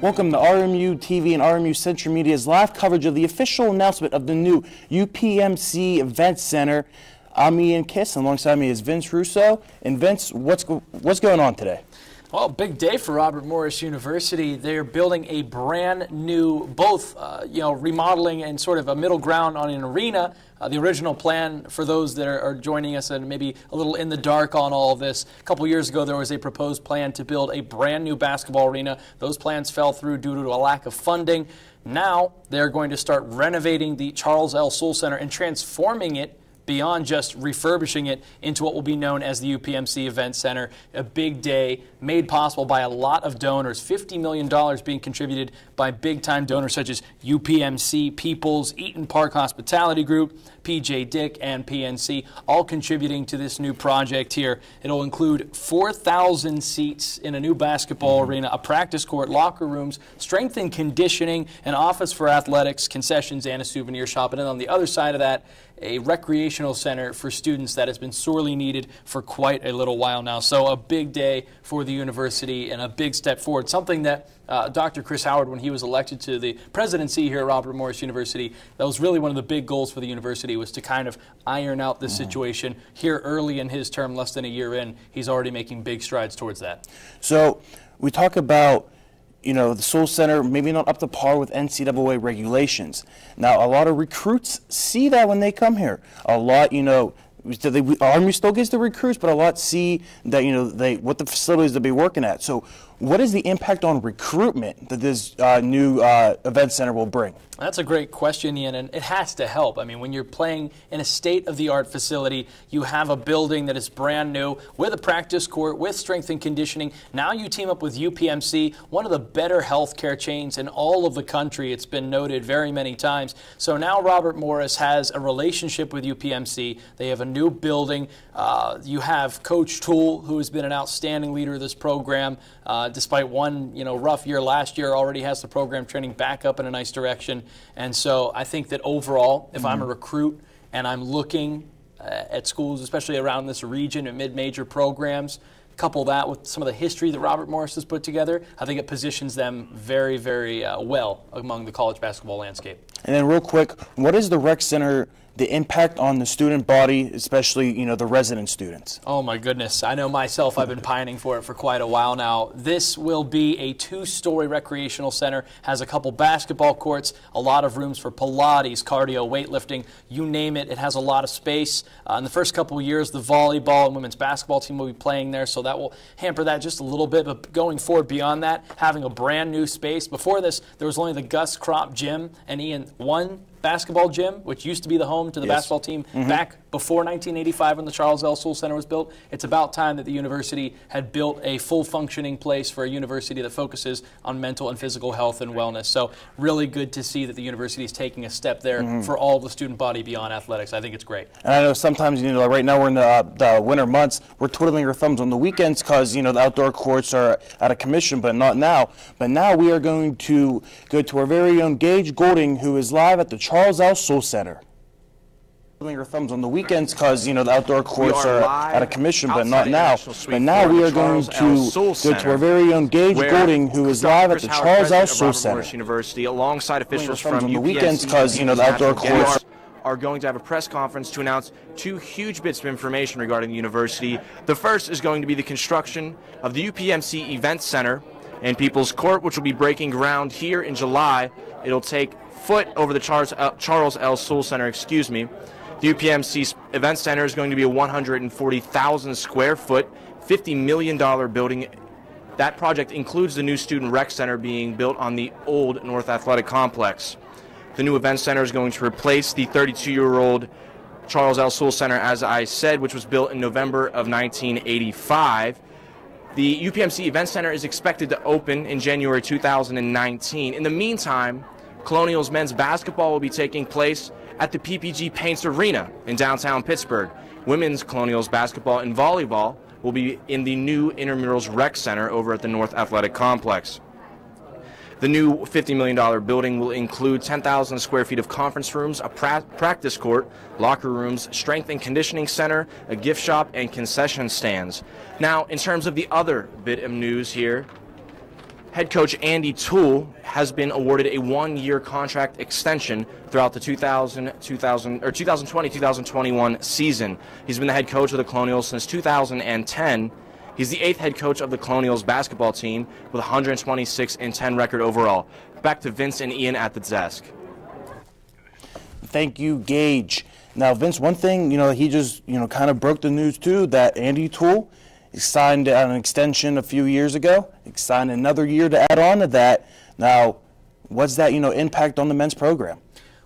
Welcome to RMU TV and RMU Central Media's live coverage of the official announcement of the new UPMC Event Center. I'm Ian Kiss, and alongside me is Vince Russo. And Vince, what's what's going on today? Well, big day for Robert Morris University. They're building a brand new, both uh, you know, remodeling and sort of a middle ground on an arena. Uh, the original plan for those that are, are, joining us and maybe a little in the dark on all of this. A couple years ago, there was a proposed plan to build a brand new basketball arena. Those plans fell through due to a lack of funding. Now they're going to start renovating the Charles L. Sewall Center and transforming it beyond just refurbishing it into what will be known as the UPMC Event Center. A big day made possible by a lot of donors. $50 million being contributed by big time donors such as UPMC, Peoples, Eat'n Park Hospitality Group, PJ Dick, and PNC, all contributing to this new project here. It'll include 4,000 seats in a new basketball mm-hmm. arena, a practice court, locker rooms, strength and conditioning, an office for athletics, concessions, and a souvenir shop. And then on the other side of that, a recreational center for students that has been sorely needed for quite a little while now. So, a big day for the university and a big step forward. Something that uh, Dr. Chris Howard, when he was elected to the presidency here at Robert Morris University, that was really one of the big goals for the university was to kind of iron out this mm-hmm. situation. Here early in his term, less than a year in, he's already making big strides towards that. So, we talk about you know, the Sewall Center maybe not up to par with NCAA regulations. Now, a lot of recruits see that when they come here. A lot, you know, they, Army still gets the recruits, but a lot see that you know they what the facilities they'll be working at. So what is the impact on recruitment that this uh, new uh, event center will bring? That's a great question, Ian, and it has to help. I mean, when you're playing in a state of the art facility, you have a building that is brand new with a practice court, with strength and conditioning. Now you team up with UPMC, one of the better healthcare chains in all of the country. It's been noted very many times. So now Robert Morris has a relationship with UPMC. They have a new building. Uh, you have Coach Toole, who has been an outstanding leader of this program. Uh, despite one you know rough year last year, already has the program trending back up in a nice direction. And so I think that overall, if mm-hmm. I'm a mm-hmm. recruit and I'm looking uh, at schools, especially around this region at mid-major programs, couple that with some of the history that Robert Morris has put together, I think it positions them very, very uh, well among the college basketball landscape. And then, real quick, what is the rec center the impact on the student body, especially you know the resident students? Oh my goodness! I know myself. I've been pining for it for quite a while now. This will be a two-story recreational center. Has a couple basketball courts, a lot of rooms for Pilates, cardio, weightlifting, you name it. It has a lot of space. Uh, in the first couple years, the volleyball and women's basketball team will be playing there, so that will hamper that just a little bit. But going forward beyond that, having a brand new space. Before this, there was only the Gus Krop gym, and Ian one basketball gym, which used to be the home to the yes. basketball team mm-hmm. back before 1985 when the Charles L. Sewall Center was built. It's about time that the university had built a full functioning place for a university that focuses on mental and physical health and wellness. So, really good to see that the university is taking a step there mm-hmm. for all the student body beyond athletics. I think it's great. And I know sometimes, you know, right now we're in the, uh, the winter months, we're twiddling our thumbs on the weekends because, you know, the outdoor courts are out of commission, but not now. But now we are going to go to our very own Gage Golding, who is live at the Charles L. Sewall Center your thumbs on the weekends because you know the outdoor courts are, are out of commission, but not now. But now we are going to go to our very own Gage Golding, who is live at the Charles L. Sewall Center. University, alongside officials from on the weekends because you know the outdoor courts are going to have a press conference to announce two huge bits of information regarding the university. The first is going to be the construction of the UPMC Event Center and People's Court, which will be breaking ground here in July. It'll take foot over the Charles L. Charles L. Sewall Center, excuse me. The UPMC Event Center is going to be a 140,000 square foot, $50 million building. That project includes the new Student Rec Center being built on the old North Athletic Complex. The new event center is going to replace the 32 year old Charles L. Sewall Center, as I said, which was built in November of 1985. The UPMC Event Center is expected to open in January 2019. In the meantime, Colonials men's basketball will be taking place at the PPG Paints Arena in downtown Pittsburgh. Women's Colonials basketball and volleyball will be in the new Intramurals Rec Center over at the North Athletic Complex. The new $50 million building will include 10,000 square feet of conference rooms, a pra- practice court, locker rooms, strength and conditioning center, a gift shop, and concession stands. Now, in terms of the other bit of news here, Head coach Andy Toole has been awarded a one-year contract extension throughout the 2000, 2000 or 2020-2021 season. He's been the head coach of the Colonials since 2010. He's the eighth head coach of the Colonials basketball team with 126 and 10 record overall. Back to Vince and Ian at the desk. Thank you, Gage. Now, Vince, one thing, you know, he just, you know, kind of broke the news too that Andy Toole he signed an extension a few years ago. He signed another year to add on to that. Now, what's that, you know, impact on the men's program?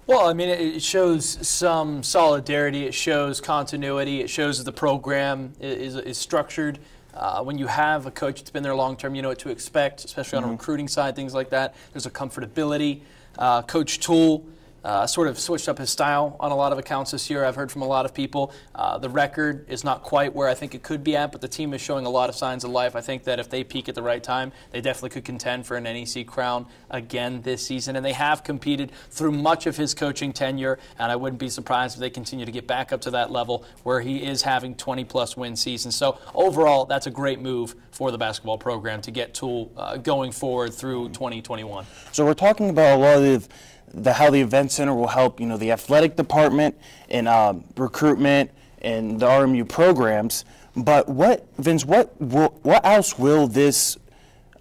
Well, I mean, it shows some solidarity. It shows continuity. It shows that the program is, is structured. Uh, when you have a coach that's been there long term, you know what to expect, especially on mm-hmm. a recruiting side, things like that. There's a comfortability. Uh, Coach Toole uh, sort of switched up his style on a lot of accounts this year. I've heard from a lot of people. Uh, the record is not quite where I think it could be at, but the team is showing a lot of signs of life. I think that if they peak at the right time, they definitely could contend for an NEC crown again this season. And they have competed through much of his coaching tenure, and I wouldn't be surprised if they continue to get back up to that level where he is having 20 plus win seasons. So overall, that's a great move for the basketball program to get Toole uh, going forward through 2021. So we're talking about a lot of the how the event center will help you know the athletic department and um, recruitment and the RMU programs. But what Vince, what what else will this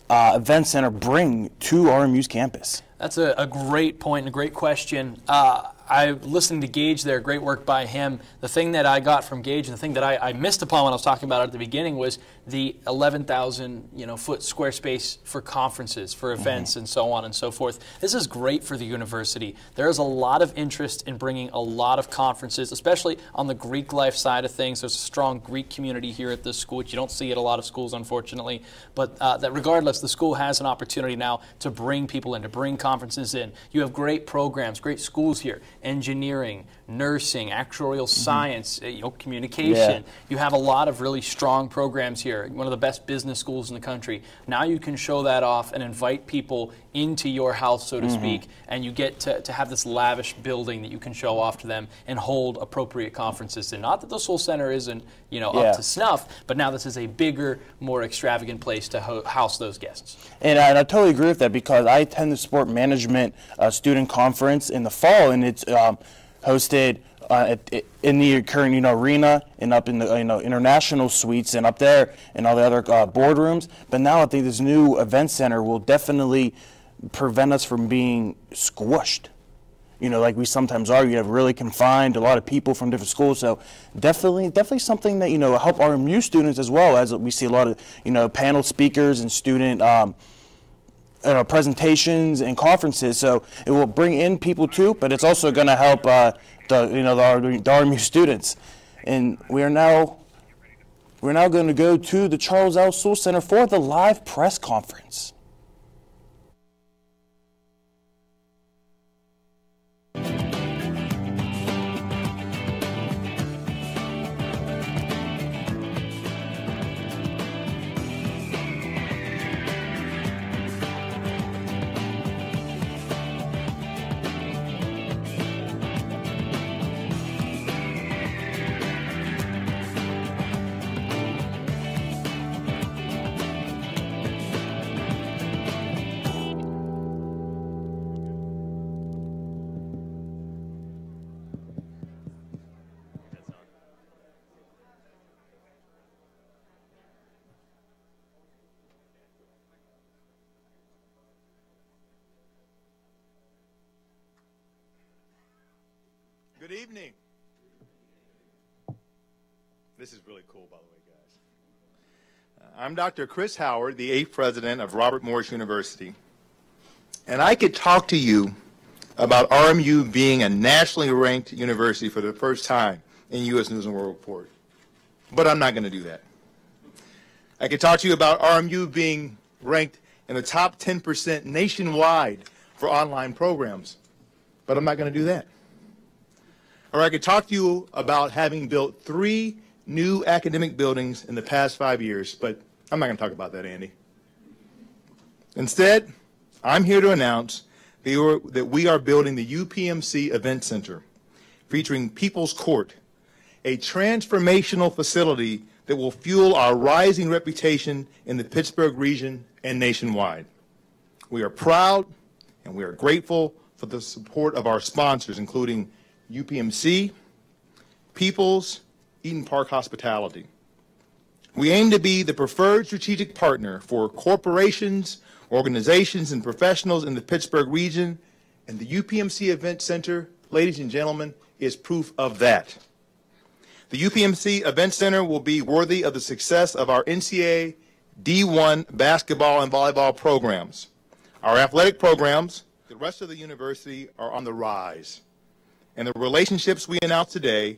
uh, event center bring to RMU's campus? That's a, a great point and a great question. Uh, I listened to Gage there, great work by him. The thing that I got from Gage, and the thing that I, I missed upon when I was talking about it at the beginning, was the 11,000 you know foot square space for conferences, for mm-hmm. events, mm-hmm. and so on and so forth. This is great for the university. There is a lot of interest in bringing a lot of conferences, especially on the Greek life side of things. There's a strong Greek community here at this school, which you don't see at a lot of schools, unfortunately. But uh, that regardless, the school has an opportunity now to bring people in, to bring conferences in. You have great programs, great schools here engineering, nursing, actuarial mm-hmm. science, uh, you know, communication. Yeah. You have a lot of really strong programs here. One of the best business schools in the country. Now you can show that off and invite people into your house, so to mm-hmm. speak, and you get to, to have this lavish building that you can show off to them and hold appropriate conferences And Not that the Sewall Center isn't, you know, yeah. up to snuff, but now this is a bigger, more extravagant place to ho- house those guests. And I, and I, totally agree with that because I attend the sport management uh, student conference in the fall, and it's um, hosted uh, at, in the current you know arena and up in the you know international suites and up there and all the other uh, boardrooms. But now I think this new event center will definitely prevent us from being squished. You know, like we sometimes are. You have really confined a lot of people from different schools. So definitely, definitely something that you know help our RMU students as well as we see a lot of you know panel speakers and student. Um, you know, presentations and conferences. So it will bring in people too, but it's also going to help uh, the you know the, the RMU students. And we are now we're now going to go to the Charles L. Sewall Center for the live press conference. Good evening. This is really cool, by the way, guys. Uh, I'm Dr. Chris Howard, the eighth president of Robert Morris University. And I could talk to you about RMU being a nationally ranked university for the first time in U.S. News and World Report. But I'm not going to do that. I could talk to you about RMU being ranked in the top 10% nationwide for online programs. But I'm not going to do that. Or I could talk to you about having built three new academic buildings in the past five years, but I'm not going to talk about that, Andy. Instead, I'm here to announce that we are building the UPMC Event Center, featuring People's Court, a transformational facility that will fuel our rising reputation in the Pittsburgh region and nationwide. We are proud and we are grateful for the support of our sponsors, including UPMC, Peoples, Eat'n Park Hospitality. We aim to be the preferred strategic partner for corporations, organizations, and professionals in the Pittsburgh region, and the UPMC Event Center, ladies and gentlemen, is proof of that. The UPMC Event Center will be worthy of the success of our NCAA D1 basketball and volleyball programs. Our athletic programs, the rest of the university, are on the rise. And the relationships we announced today,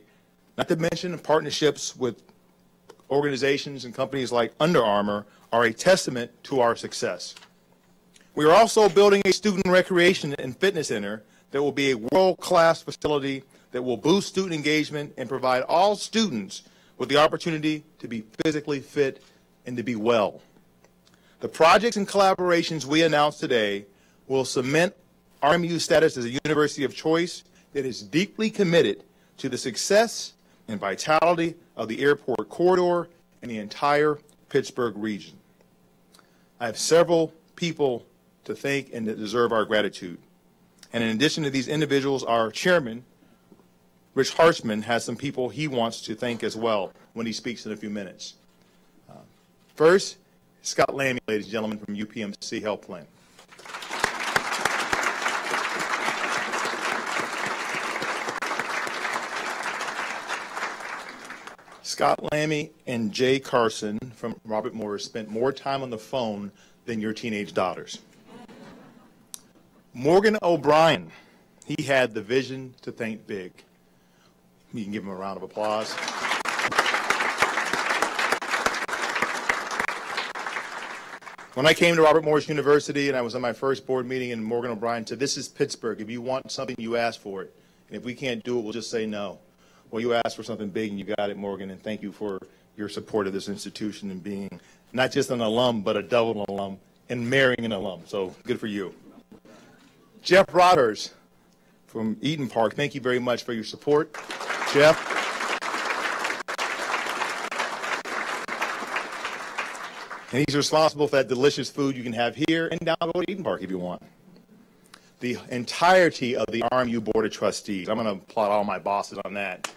not to mention partnerships with organizations and companies like Under Armour, are a testament to our success. We are also building a student recreation and fitness center that will be a world-class facility that will boost student engagement and provide all students with the opportunity to be physically fit and to be well. The projects and collaborations we announced today will cement RMU's status as a university of choice that is deeply committed to the success and vitality of the airport corridor and the entire Pittsburgh region. I have several people to thank and that deserve our gratitude. And in addition to these individuals, our chairman, Rich Harshman, has some people he wants to thank as well when he speaks in a few minutes. Uh, first, Scott Lammie, ladies and gentlemen, from UPMC Health Plan. Scott Lammie and Jay Carson from Robert Morris spent more time on the phone than your teenage daughters. Morgan O'Brien, he had the vision to think big. You can give him a round of applause. When I came to Robert Morris University and I was on my first board meeting and Morgan O'Brien said, this is Pittsburgh. If you want something, you ask for it. And if we can't do it, we'll just say no. Well, you asked for something big and you got it, Morgan, and thank you for your support of this institution and being not just an alum, but a double alum and marrying an alum. So good for you. Jeff Rodders from Eat'n Park, thank you very much for your support. Jeff. And he's responsible for that delicious food you can have here and down to Eat'n Park if you want. The entirety of the RMU Board of Trustees. I'm going to plot all my bosses on that.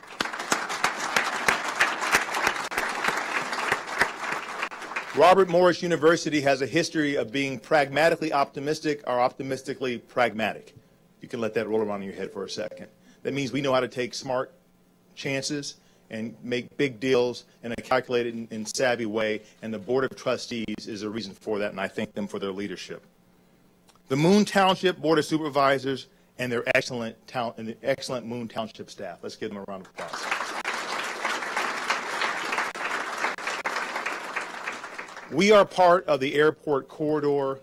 Robert Morris University has a history of being pragmatically optimistic or optimistically pragmatic. You can let that roll around in your head for a second. That means we know how to take smart chances and make big deals in a calculated and savvy way, and the Board of Trustees is a reason for that, and I thank them for their leadership. The Moon Township Board of Supervisors and their excellent, town, and the excellent Moon Township staff. Let's give them a round of applause. We are part of the airport corridor.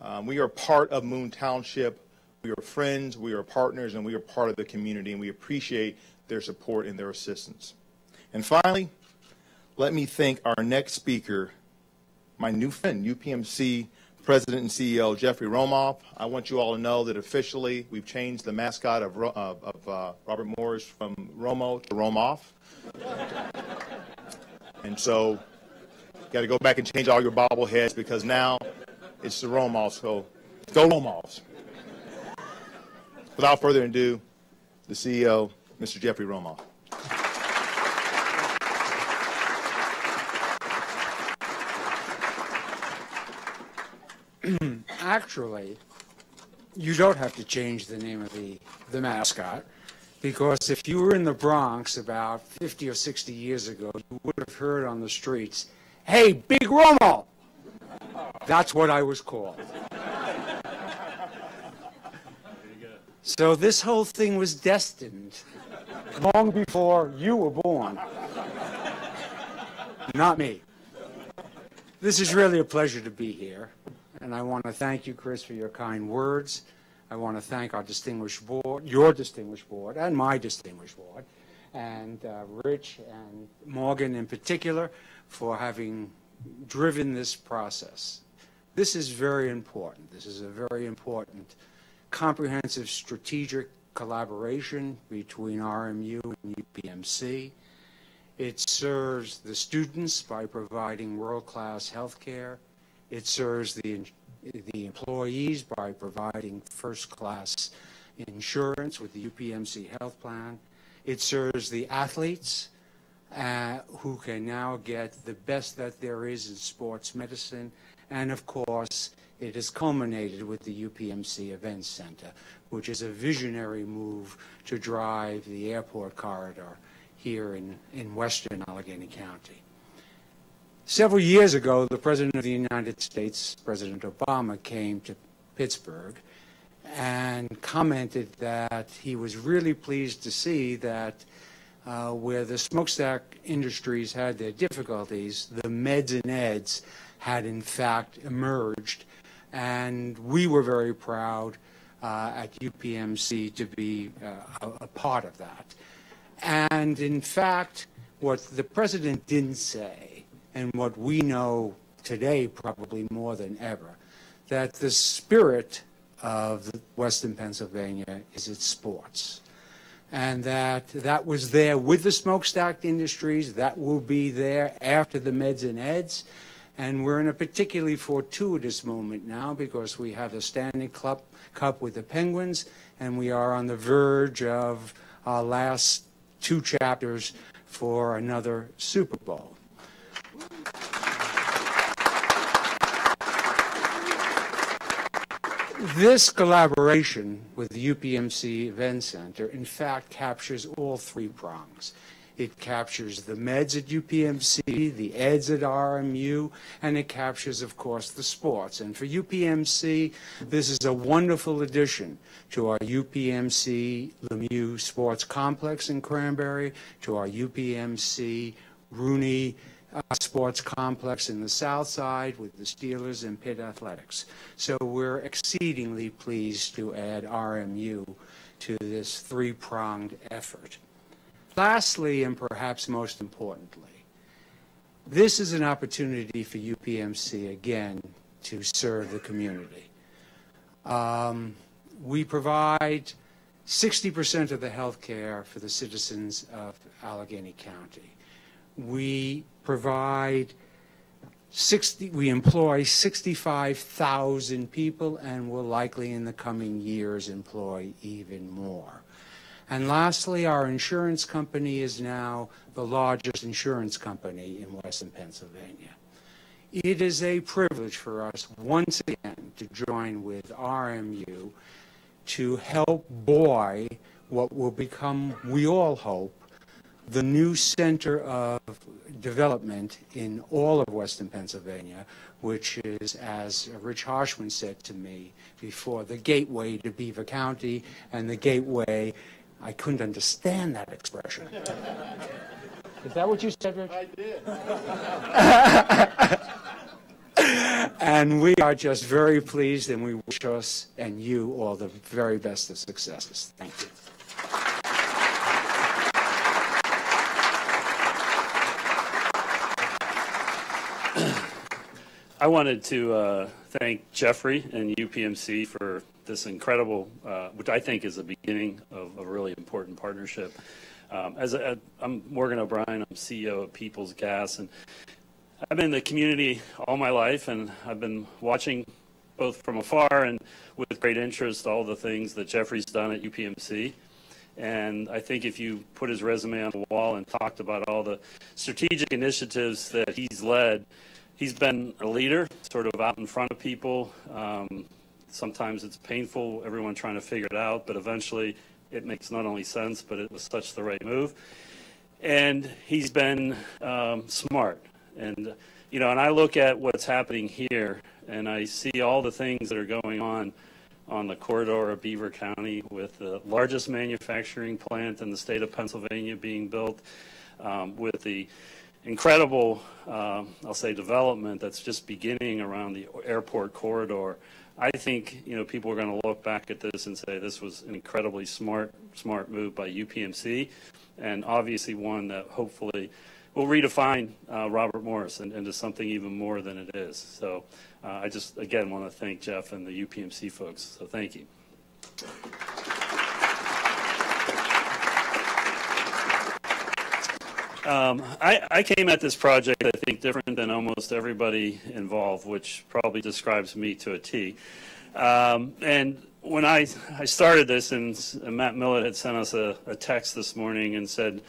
Um, we are part of Moon Township. We are friends, we are partners, and we are part of the community, and we appreciate their support and their assistance. And finally, let me thank our next speaker, my new friend, UPMC President and CEO Jeffrey Romoff. I want you all to know that officially we've changed the mascot of, of uh, Robert Morris from Romo to Romoff. and so got to go back and change all your bobbleheads because now it's the Romoffs. So go Romoffs. Without further ado, the CEO, Mr. Jeffrey Romoff. Actually, you don't have to change the name of the, the mascot because if you were in the Bronx about 50 or 60 years ago, you would have heard on the streets Hey, Big Romo! That's what I was called. So this whole thing was destined long before you were born. Not me. This is really a pleasure to be here. And I want to thank you, Chris, for your kind words. I want to thank our distinguished board, your distinguished board, and my distinguished board, and uh, Rich and Morgan in particular for having driven this process. This is very important. This is a very important comprehensive strategic collaboration between RMU and UPMC. It serves the students by providing world-class health care. It serves the the employees by providing first-class insurance with the UPMC health plan. It serves the athletes uh, who can now get the best that there is in sports medicine. And of course, it has culminated with the UPMC Events Center, which is a visionary move to drive the airport corridor here in, in western Allegheny County. Several years ago, the President of the United States, President Obama, came to Pittsburgh and commented that he was really pleased to see that uh, where the smokestack industries had their difficulties, the meds and eds had in fact emerged. And we were very proud uh, at UPMC to be uh, a, a part of that. And in fact, what the president didn't say, and what we know today probably more than ever, that the spirit of Western Pennsylvania is its sports. And that that was there with the smokestack industries, that will be there after the meds and eds. And we're in a particularly fortuitous moment now because we have the Stanley Cup, Cup with the Penguins, and we are on the verge of our last two chapters for another Super Bowl. This collaboration with the UPMC Event Center, in fact, captures all three prongs. It captures the meds at UPMC, the eds at RMU, and it captures, of course, the sports. And for UPMC, this is a wonderful addition to our UPMC Lemieux Sports Complex in Cranberry, to our UPMC Rooney uh, sports complex in the south side with the Steelers and Pitt Athletics. So we're exceedingly pleased to add RMU to this three-pronged effort. Lastly, and perhaps most importantly, this is an opportunity for UPMC again to serve the community. Um, we provide 60% of the health care for the citizens of Allegheny County. We provide 60, we employ 65,000 people and will likely in the coming years employ even more. And lastly, our insurance company is now the largest insurance company in Western Pennsylvania. It is a privilege for us once again to join with RMU to help buoy what will become, we all hope, the new center of development in all of Western Pennsylvania, which is, as Rich Harshman said to me before, the gateway to Beaver County and the gateway, I couldn't understand that expression. Is that what you said, Rich? I did. and we are just very pleased and we wish us and you all the very best of successes. Thank you. I wanted to uh, thank Jeffrey and UPMC for this incredible, uh, which I think is the beginning of a really important partnership. Um, as I'm Morgan O'Brien, I'm CEO of People's Gas, and I've been in the community all my life, and I've been watching both from afar and with great interest all the things that Jeffrey's done at UPMC. And I think if you put his resume on the wall and talked about all the strategic initiatives that he's led, he's been a leader, sort of out in front of people. Um, sometimes it's painful, everyone trying to figure it out, but eventually it makes not only sense, but it was such the right move. And he's been um, smart. And, you know, and I look at what's happening here, and I see all the things that are going on on the corridor of Beaver County with the largest manufacturing plant in the state of Pennsylvania being built, um, with the incredible, uh, I'll say, development that's just beginning around the airport corridor. I think you know people are going to look back at this and say this was an incredibly smart, smart move by UPMC, and obviously one that hopefully will redefine uh, Robert Morris into something even more than it is. So uh, I just again want to thank Jeff and the UPMC folks. So thank you. Um, I, I, came at this project, I think, different than almost everybody involved, which probably describes me to a T. Um, and when I, I started this, and Matt Millett had sent us a, a text this morning and said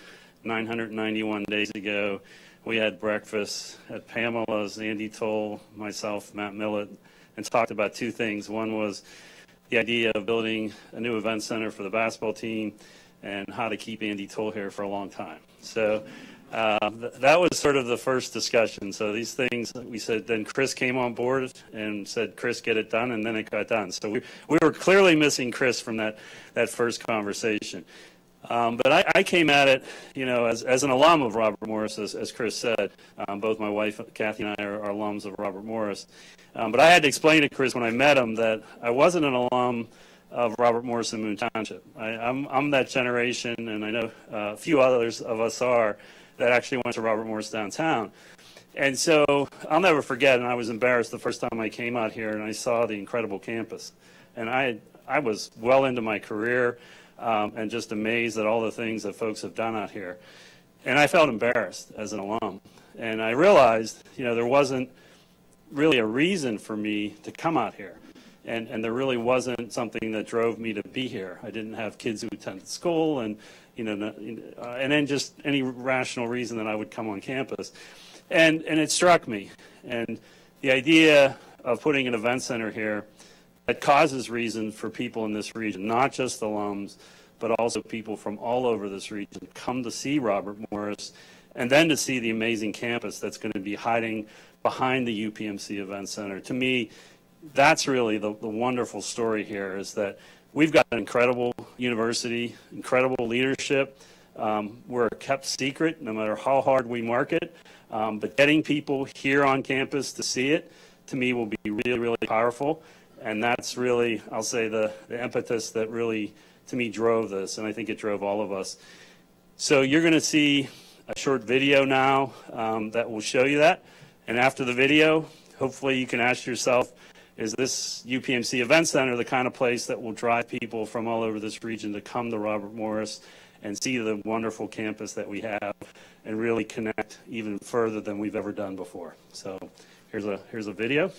991 days ago, we had breakfast at Pamela's, Andy Toole, myself, Matt Millett, and talked about two things. One was the idea of building a new event center for the basketball team and how to keep Andy Toole here for a long time. So th- that was sort of the first discussion. So these things, we said, then Chris came on board and said, Chris, get it done, and then it got done. So we, we were clearly missing Chris from that, that first conversation. Um, but I, I, came at it, you know, as, as an alum of Robert Morris, as, as Chris said. Um, both my wife, Kathy, and I are, are alums of Robert Morris. Um, but I had to explain to Chris when I met him that I wasn't an alum of Robert Morris in Moon Township. I, am I'm, I'm that generation, and I know uh, a few others of us are, that actually went to Robert Morris downtown. And so I'll never forget, and I was embarrassed the first time I came out here and I saw the incredible campus. And I, I was well into my career um, and just amazed at all the things that folks have done out here. And I felt embarrassed as an alum. And I realized, you know, there wasn't really a reason for me to come out here. And, and there really wasn't something that drove me to be here. I didn't have kids who attended school and, you know, uh, and then just any rational reason that I would come on campus. And, and it struck me. And the idea of putting an event center here that causes reason for people in this region, not just the alums, but also people from all over this region come to see Robert Morris and then to see the amazing campus that's going to be hiding behind the UPMC Event Center. To me, that's really the, the wonderful story here is that we've got an incredible university, incredible leadership. Um, we're kept secret no matter how hard we market, um, but getting people here on campus to see it, to me, will be really, really powerful. And that's really, I'll say, the, the impetus that really, to me, drove this, and I think it drove all of us. So you're going to see a short video now um, that will show you that. And after the video, hopefully you can ask yourself, is this UPMC Event Center the kind of place that will drive people from all over this region to come to Robert Morris and see the wonderful campus that we have and really connect even further than we've ever done before. So here's a, here's a video.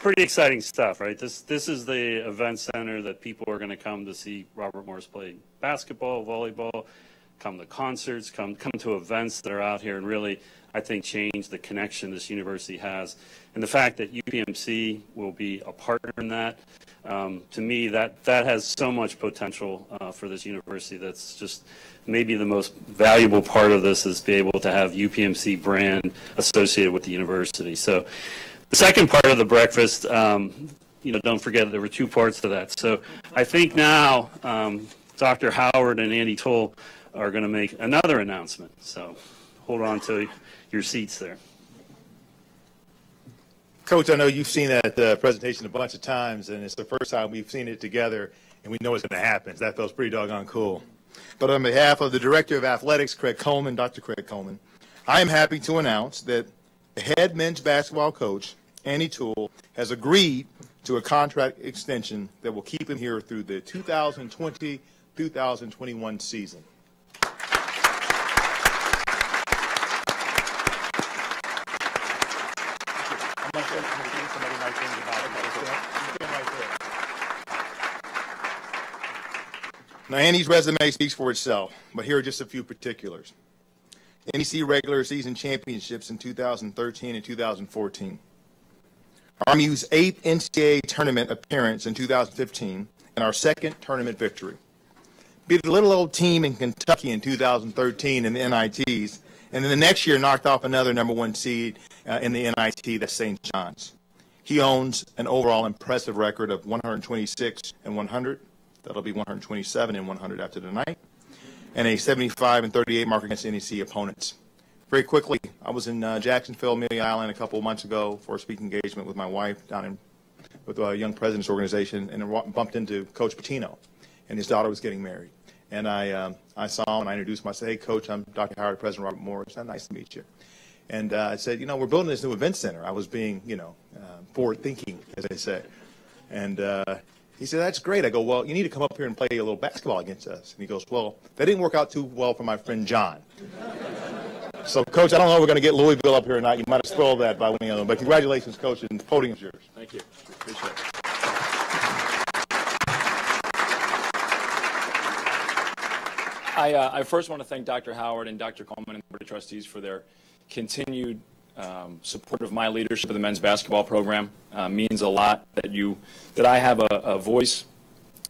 Pretty exciting stuff, right? This this is the event center that people are going to come to see Robert Morris play basketball, volleyball, come to concerts, come come to events that are out here, and really, I think, change the connection this university has. And the fact that UPMC will be a partner in that, um, to me, that that has so much potential uh, for this university. That's just maybe the most valuable part of this is be able to have UPMC brand associated with the university. So the second part of the breakfast, um, you know, don't forget there were two parts to that. So I think now um, Dr. Howard and Andy Toole are going to make another announcement. So hold on to your seats there. Coach, I know you've seen that uh, presentation a bunch of times, and it's the first time we've seen it together, and we know it's going to happen. So that feels pretty doggone cool. But on behalf of the Director of Athletics, Craig Coleman, Dr. Craig Coleman, I am happy to announce that the head men's basketball coach, Andy Toole, has agreed to a contract extension that will keep him here through the 2020-2021 season. Now, Andy's resume speaks for itself, but here are just a few particulars. NEC regular season championships in 2013 and 2014. RMU's eighth NCAA tournament appearance in 2015 and our second tournament victory. Beat a little old team in Kentucky in 2013 in the NITs, and then the next year knocked off another number one seed uh, in the NIT, that's St. John's. He owns an overall impressive record of 126 and 100. That'll be 127 and 100 after tonight, and a 75 and 38 mark against NEC opponents. Very quickly, I was in uh, Jacksonville, Amelia Island, a couple months ago for a speaking engagement with my wife down in with a young president's organization, and bumped into Coach Pitino, and his daughter was getting married. And I, um, I saw him, and I introduced myself. Hey, Coach, I'm Dr. Howard, President Robert Morris. Nice to meet you. And uh, I said, you know, we're building this new event center. I was being, you know, uh, forward thinking, as they say. And uh, he said, that's great. I go, well, you need to come up here and play a little basketball against us. And he goes, well, that didn't work out too well for my friend John. so, Coach, I don't know if we're going to get Louisville up here or not. You might have spoiled that by winning them. But congratulations, Coach, and the podium's yours. Thank you. Appreciate it. I, uh, I, first want to thank Dr. Howard and Dr. Coleman and the Board of Trustees for their continued um, support of my leadership of the men's basketball program. Uh, means a lot that you that I have a, a, voice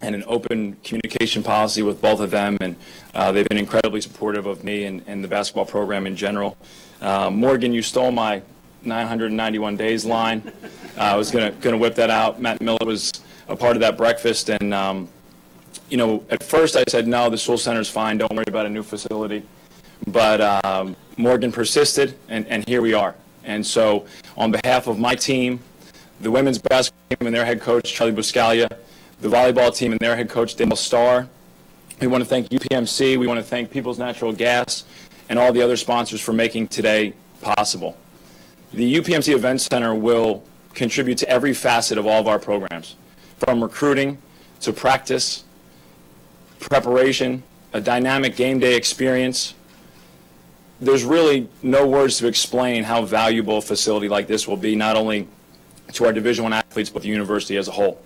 and an open communication policy with both of them, and uh, they've been incredibly supportive of me and, and the basketball program in general. Uh, Morgan, you stole my 991 days line. Uh, I was gonna gonna whip that out. Matt Miller was a part of that breakfast, and um, you know, at first I said no, the school is fine. Don't worry about a new facility. But um, Morgan persisted, and, and here we are. And so, on behalf of my team, the women's basketball team and their head coach, Charlie Buscaglia, the volleyball team and their head coach, Daniel Starr, we want to thank UPMC, we want to thank People's Natural Gas, and all the other sponsors for making today possible. The UPMC Event Center will contribute to every facet of all of our programs, from recruiting to practice, preparation, a dynamic game day experience, there's really no words to explain how valuable a facility like this will be, not only to our Division One athletes, but the university as a whole.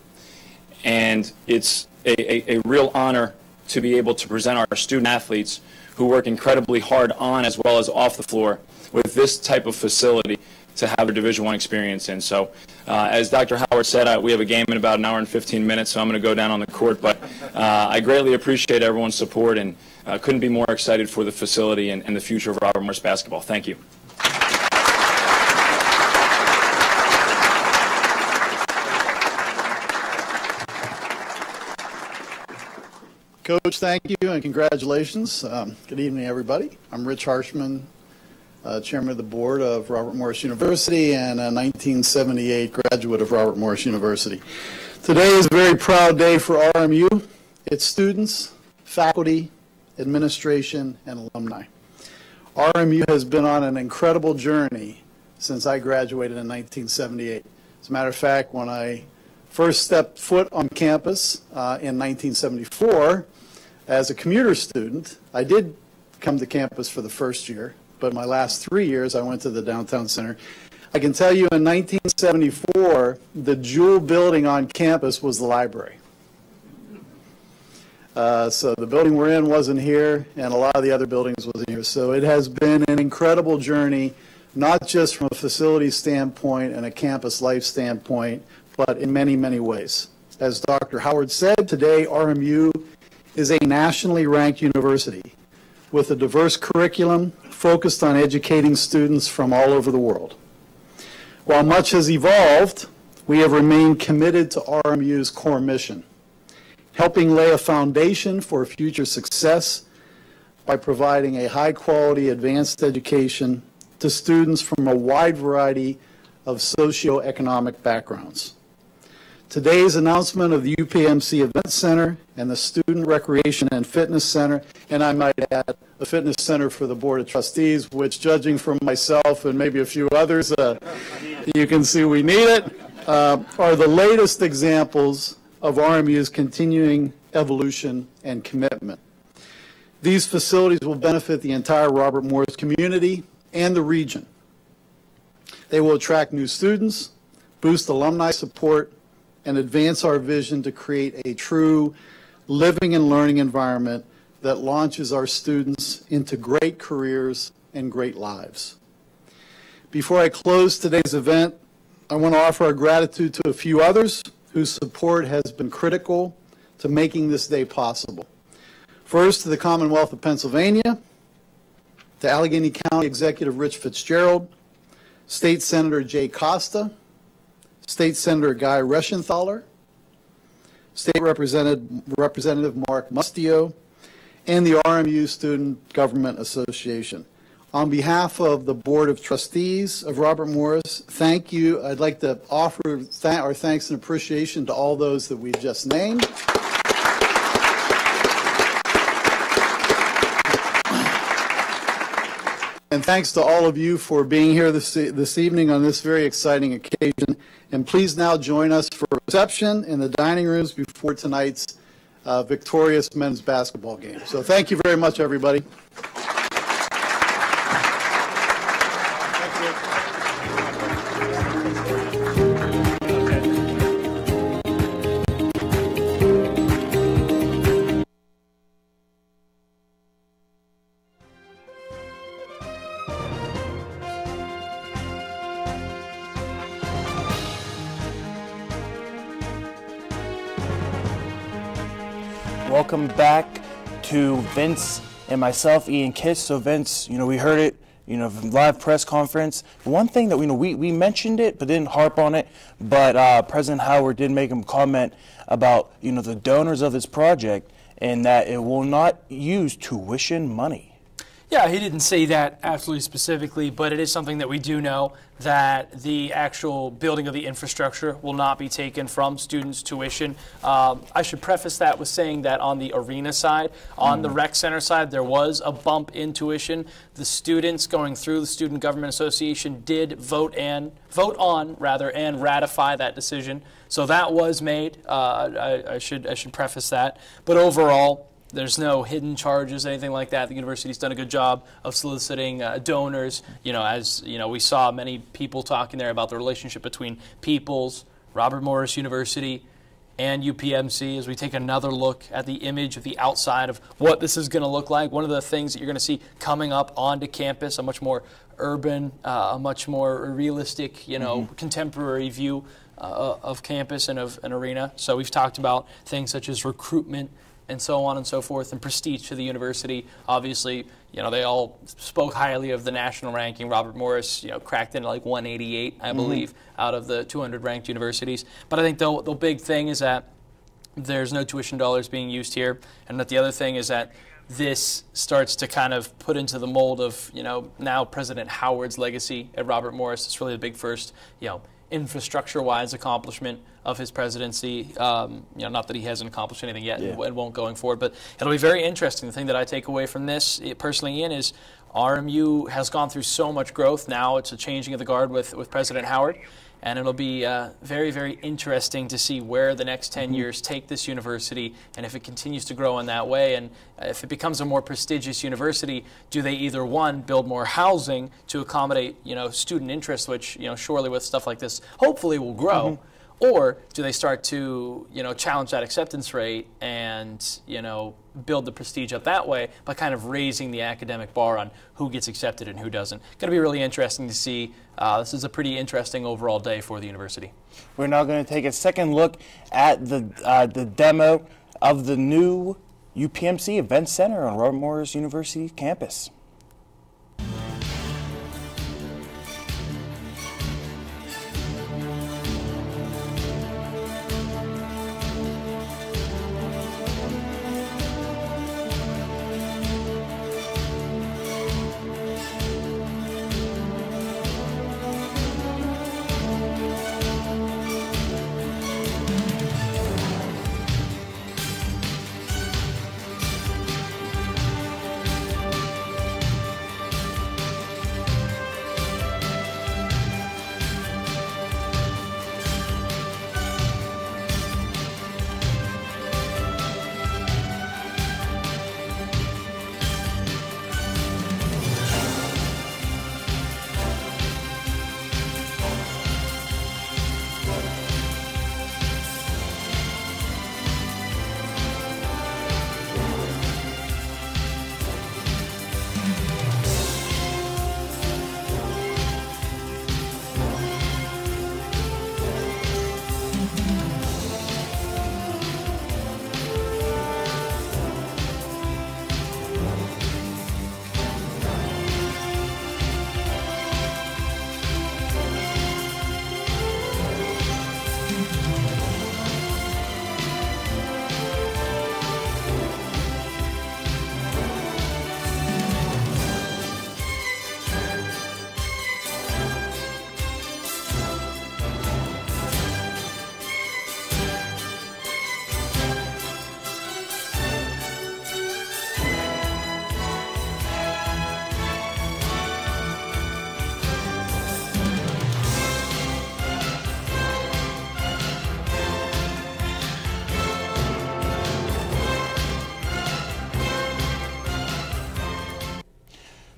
And it's a, a, a real honor to be able to present our student athletes who work incredibly hard on as well as off the floor with this type of facility to have a Division One experience in. So, uh, as Dr. Howard said, uh, we have a game in about an hour and 15 minutes, so I'm going to go down on the court. But uh, I greatly appreciate everyone's support and uh, couldn't be more excited for the facility and, and the future of Robert Morris basketball. Thank you. Coach, thank you and congratulations. Um, good evening, everybody. I'm Rich Harshman, uh, Chairman of the Board of Robert Morris University and a 1978 graduate of Robert Morris University. Today is a very proud day for RMU, its students, faculty, administration, and alumni. RMU has been on an incredible journey since I graduated in 1978. As a matter of fact, when I first stepped foot on campus uh, in 1974 as a commuter student, I did come to campus for the first year, but my last three years I went to the downtown center. I can tell you in 1974, the jewel building on campus was the library. Uh, so the building we're in wasn't here, and a lot of the other buildings wasn't here. So it has been an incredible journey, not just from a facility standpoint and a campus life standpoint, but in many, many ways. As Dr. Howard said, today RMU is a nationally ranked university with a diverse curriculum focused on educating students from all over the world. While much has evolved, we have remained committed to RMU's core mission helping lay a foundation for future success by providing a high-quality advanced education to students from a wide variety of socioeconomic backgrounds. Today's announcement of the UPMC Event Center and the Student Recreation and Fitness Center, and I might add a fitness center for the Board of Trustees, which judging from myself and maybe a few others, uh, you can see we need it, uh, are the latest examples of RMU's continuing evolution and commitment. These facilities will benefit the entire Robert Morris community and the region. They will attract new students, boost alumni support, and advance our vision to create a true living and learning environment that launches our students into great careers and great lives. Before I close today's event, I want to offer our gratitude to a few others whose support has been critical to making this day possible. First, to the Commonwealth of Pennsylvania, to Allegheny County Executive Rich Fitzgerald, State Senator Jay Costa, State Senator Guy Reschenthaler, State Representative, Representative Mark Mustio, and the RMU Student Government Association. On behalf of the Board of Trustees of Robert Morris, thank you. I'd like to offer th our thanks and appreciation to all those that we've just named. And thanks to all of you for being here this, this evening on this very exciting occasion. And please now join us for reception in the dining rooms before tonight's uh, victorious men's basketball game. So thank you very much, everybody. To Vince and myself, Ian Kiss. So Vince, you know, we heard it, you know, live press conference. One thing that we you know we, we mentioned it but didn't harp on it, but uh, President Howard did make a comment about you know the donors of this project and that it will not use tuition money. Yeah, he didn't say that absolutely specifically, but it is something that we do know that the actual building of the infrastructure will not be taken from students' tuition. Um, I should preface that with saying that on the arena side, on mm. the rec center side, there was a bump in tuition. The students going through the Student Government Association did vote and vote on rather and ratify that decision. So that was made. Uh, I, I should I should preface that. But overall, there's no hidden charges, anything like that. The university's done a good job of soliciting uh, donors. You know, as you know, we saw many people talking there about the relationship between Peoples, Robert Morris University, and UPMC as we take another look at the image of the outside of what this is going to look like. One of the things that you're going to see coming up onto campus, a much more urban, uh, a much more realistic, you know, mm-hmm. contemporary view uh, of campus and of an arena. So we've talked about things such as recruitment, and so on and so forth, and prestige to the university. Obviously, you know, they all spoke highly of the national ranking. Robert Morris, you know, cracked into like 188, I mm-hmm. believe, out of the 200 ranked universities. But I think the, the big thing is that there's no tuition dollars being used here, and that the other thing is that this starts to kind of put into the mold of, you know, now President Howard's legacy at Robert Morris. It's really the big first, you know, infrastructure-wise accomplishment of his presidency. Um, you know, not that he hasn't accomplished anything yet yeah. and won't going forward, but it'll be very interesting. The thing that I take away from this, personally, Ian, is RMU has gone through so much growth. Now it's a changing of the guard with, with President Howard. And it'll be uh, very, very interesting to see where the next 10 mm-hmm. years take this university and if it continues to grow in that way. And if it becomes a more prestigious university, do they either, one, build more housing to accommodate, you know, student interest, which, you know, surely with stuff like this, hopefully will grow, mm-hmm or do they start to you know challenge that acceptance rate and you know build the prestige up that way by kind of raising the academic bar on who gets accepted and who doesn't. Going to be really interesting to see. Uh, this is a pretty interesting overall day for the university. We're now going to take a second look at the uh, the demo of the new UPMC Event Center on Robert Morris University campus.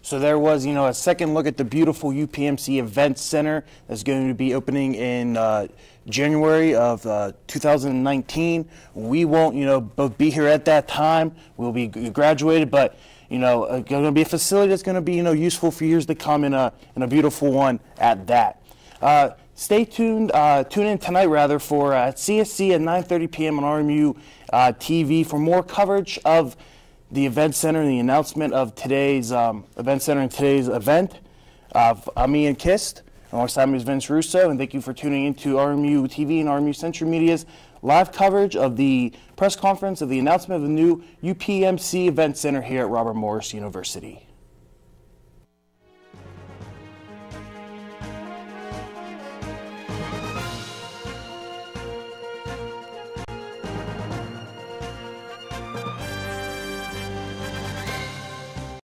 So there was, you know, a second look at the beautiful UPMC Event Center that's going to be opening in uh, January of uh, 2019. We won't, you know, both be here at that time. We'll be graduated, but you know, uh, going to be a facility that's going to be, you know, useful for years to come, in a in a beautiful one at that. Uh, stay tuned, uh, tune in tonight rather for uh, CSC at 9:30 p.m. on RMU uh, TV for more coverage of the event center and the announcement of today's um, event center and today's event. Uh, I'm Ian Kist, alongside me is Vince Russo, and thank you for tuning into RMU TV and RMU Sentry Media's live coverage of the press conference of the announcement of the new UPMC Event Center here at Robert Morris University.